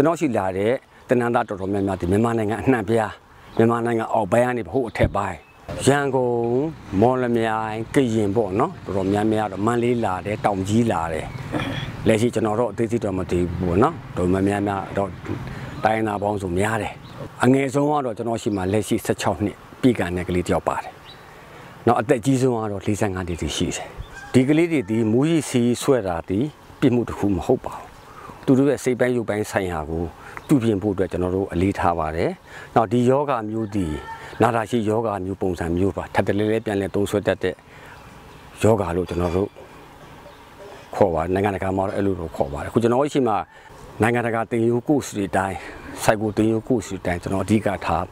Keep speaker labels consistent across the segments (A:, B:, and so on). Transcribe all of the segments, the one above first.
A: ကျွန်တော်ရှိလာတဲ့တနင်္သာတော်တော်များများဒီမြန်မာနိုင်ငံအနှံ့ပြားမြန်မာနိုင်ငံအောက်ပိုင်းကနေဘဟုတ်အထက်ပိုင်းရန်ကုန်မော်လမြိုင်ကရင်ပေါ့နော်တော်တော်များများတော့မန္တလေးလာတယ်တောင်ကြီးလာတယ်လက်ရှိကျွန်တော်တို့အသေးစိတ်တော့မသိဘူးပေါ့နော်တော်တော်များများတော့တိုင်းနာပေါင်းစုံများတယ်အငယ်ဆုံးကတော့ကျွန်တော်ရှိမှလက်ရှိ16နှစ်ပြည်ကန်တဲ့ကလေးတယောက်ပါတယ်နော်အသက်ကြီးဆုံးကတော့45နှစ်တည်းရှိတယ်ဒီကလေးတွေဒီမူကြီးစီဆွဲတာဒီပြစ်မှုတစ်ခုမဟုတ်ပါဘူး သူတို့ရဲ့စိတ်ပိုင်းရုပ်ပိုင်းဆိုင်ရာကိုပြုပြင်ဖို့အတွက်ကျွန်တော်တို့အလေးထားပါတယ်။နောက်ဒီယောဂမျိုးဒီနာတာရှိယောဂမျိုးပုံစံမျိုးပါထပ်တလဲလဲပြန်လဲသုံးဆွဲတတ်တဲ့ယောဂလို့ကျွန်တော်တို့ခေါ်ပါနိုင်ငံတကာမှာတော့အဲ့လိုတော့ခေါ်ပါတယ်။အခုကျွန်တော်အရှိမနိုင်ငံတကာတင်ယူကိုစီတိုင်းစိုက်ကိုတင်ယူကိုစီတိုင်းကျွန်တော်အဓိကထား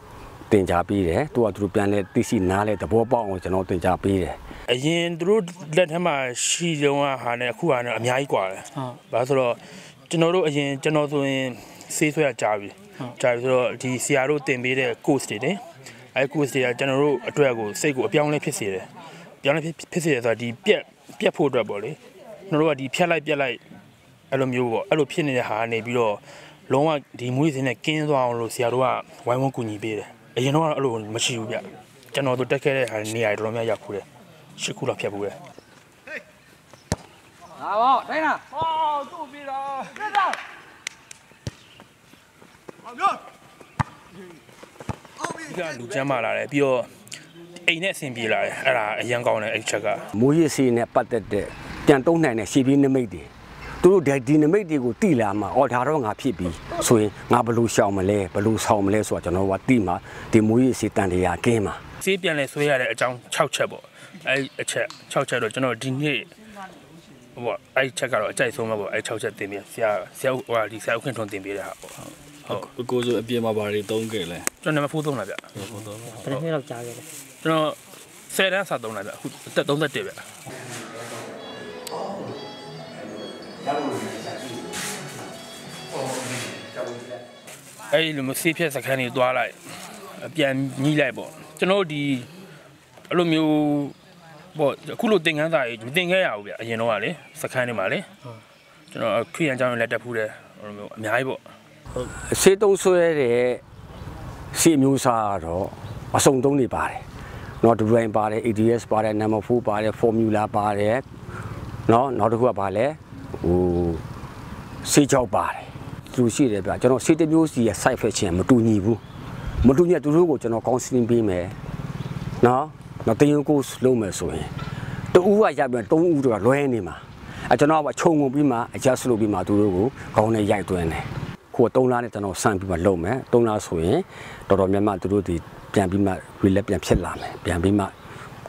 A: တင် जा ပေးတယ်သူကသူတို့ပြန်လဲသိရှိနားလဲသဘောပေါက်အောင်ကျွန်တော်တင် जा ပေးတယ်
B: အရင်သူတို့လက်ထက်မှာရှိတုန်းကဟာနဲ့အခုဟာနဲ့အများကြီးကွာတယ်ဟုတ်ဘာဆိုတော့ ကျွန်တော်တို့အရင်ကျွန်တော်ဆိုရင်ဆေးဆွဲရကြာပြီ။ကြာပြီဆိုတော့ဒီဆရာတို့တင်ပေးတဲ့ course တွေလေ။အဲ course တွေကကျွန်တော်တို့အတွက်ကိုစိတ်ကိုအပြောင်းလဲဖြစ်စေတယ်။ပြောင်းလဲဖြစ်ဖြစ်စေတယ်ဆိုတော့ဒီပြက်ပြက်ဖို့အတွက်ပေါ့လေ။ကျွန်တော်တို့ကဒီဖြတ်လိုက်ပြက်လိုက်အဲ့လိုမျိုးပေါ့အဲ့လိုဖြစ်နေတဲ့ဟာကနေပြီးတော့လုံးဝဒီမွေးစင်းနဲ့ကင်းသွားအောင်လို့ဆရာတို့ကဝိုင်းဝန်းကူညီပေးတယ်။အရင်တော့အဲ့လိုမရှိဘူးဗျ။ကျွန်တော်တို့တက်ခဲ့တဲ့ဟာနေရာတွေတော်တော်များများရောက်ခုတယ်။ရှစ်ခုလောက်ဖြတ်ဘူး လေ
C: လာပါတိုင်းလား
B: ဒီကလူချမ်းမာလာတယ်ပြီးတော့အိမ်နဲ့အဆင်ပြေလာတယ်အဲ့ဒါအရန်ကောင်းတယ်အဲ့ချက်က
A: မိုးရည်စီနဲ့ပတ်သက်တဲ့ပြန်တုံးနိုင်တဲ့ရှေ့ပြေးနမိတ်တွေသူတို့ဒီနမိတ်တွေကိုတိလာမှာအော်ဒါတော့ငါဖြစ်ပြီဆိုရင်ငါဘယ်လို့ရှောင်မလဲဘယ်လို့ဆောင်မလဲဆိုတာကျွန်တော်ကတိမှာဒီမိုးရည်စီတန်တရားကင်းမှာ
B: စေးပြန်လဲဆွဲရတဲ့အကြောင်း6ချက်ပေါ့အဲ့အချက်6ချက်တော့ကျွန်တော်ဒီနေ့ ဟိုပေါ့အဲ့ချက်ကတော့အကြိုက်ဆုံးပဲပေါ့အဲ့6ချက်တင်ပြီးဆရာဆရာဟိုဒီဆရာဥခင်ထွန်းတင်ပေးတဲ့ဟာပေါ့ဟုတ်
D: အကိုဆိုအပြင်မှာဘာတွေတုံးခဲ့လဲ
B: ကျွန်တော်နံပါတ်4သုံးလာဗျ
C: ဘယ်နှစ်လောက်ကြားခဲ့လဲ
B: ကျွန်တော်10တန်းစာသုံးလာဗျအခုအသက်31ဗျအဲ့ဒီလိုမျိုးဆေးဖြတ်စခန်းတွေတွားလိုက်အပြန်ညီးလိုက်ပေါ့ကျွန်တော်တို့ဒီအဲ့လိုမျိုး ပေါ့အခုလိုသင်ခန်းစာကြီးမသင်ခဲ့ရဘူးဗျအရင်တော့ကလေစခန်းထဲမှာလေကျွန်တော်ခရီးရန်ကျောင်းလက်တက်ဖူးတယ်ဟိုလိုမျိုးအများကြီးပေါ့
A: ဟုတ်ဆေးသုံးဆွဲတဲ့ဆေးမျိုးစားတော့အစုံသုံးနေပါတယ်နော်ဒူရိုင်းပါတယ် ADS ပါတယ် number 4ပါတယ် formula ပါတယ်နော်နောက်တစ်ခုကပါလဲဟိုဆေးချောက်ပါတယ်သူရှိတယ်ဗျကျွန်တော်ဆေးတမျိုးစီရဲ့ side effect ချင်းမတူညီဘူးမတူညီသူတို့ကိုကျွန်တော် counseling ပေးမယ်နော် နောက်တင်ယူကိုလုံးမယ်ဆိုရင်တူဦးကရပြန်၃ဦးတော့လွဲနေမှာအဲကျွန်တော်ကခြုံငုံပြီးမှ adjust လုပ်ပြီးမှသူတို့ကိုခေါင်းနဲ့ရိုက်သွင်းတယ်ကိုယ်3လနဲ့ကျွန်တော်စမ်းပြီးမှလုပ်မယ်3လဆိုရင်တော်တော်များများသူတို့ဒီပြန်ပြီးမှ relapse ပြန်ဖြစ်လာမယ်ပြန်ပြီးမှ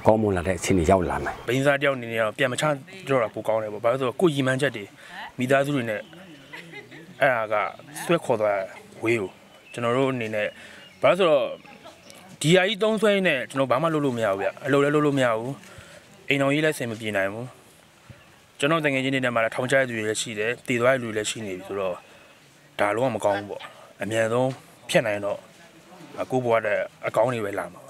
A: ကောင်းမွန်လာတဲ့အခြေအနေရောက်လာမယ်
B: ဘိန်းစားတယောက်အနေနဲ့တော့ပြန်မချတော့တာပိုကောင်းတယ်ပေါ့ဘာလို့လဲဆိုတော့ကိုယ်ရီမှန်းချက်တွေမိသားစုတွေနဲ့အဲ့ဒါကဆွဲခေါ်သွားဝေးကိုကျွန်တော်တို့အနေနဲ့ဘာလို့ဆိုတော့ ဒီဟာကြီးသုံးဆွဲနေကျွန်တော်ဘာမှလုပ်လို့မရဘူးဗျအလုပ်လည်းလုပ်လို့မရဘူးအိမ်တော်ကြီးလည်းဆင်မပြေနိုင်ဘူးကျွန်တော်တငယ်ချင်းတွေနဲ့မှလည်းထောင်ချရတဲ့လူတွေလည်းရှိတယ်တည်သွားတဲ့လူတွေလည်းရှိနေပြီဆိုတော့ဒါလုံးဝမကောင်းဘူးပေါ့အမြန်ဆုံးဖြတ်နိုင်တော့ကိုဘွားတဲ့အကောင်းတွေပဲလာမှာပါ